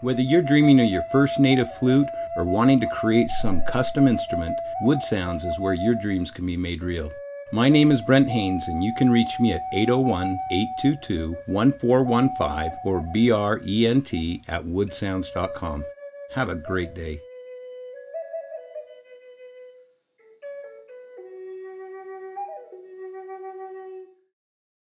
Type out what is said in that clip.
Whether you're dreaming of your first native flute or wanting to create some custom instrument, Wood Sounds is where your dreams can be made real. My name is Brent Haines, and you can reach me at 801 822 1415 or B R E N T at woodsounds.com. Have a great day.